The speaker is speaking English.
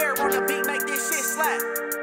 Share on the beat, make this shit slap.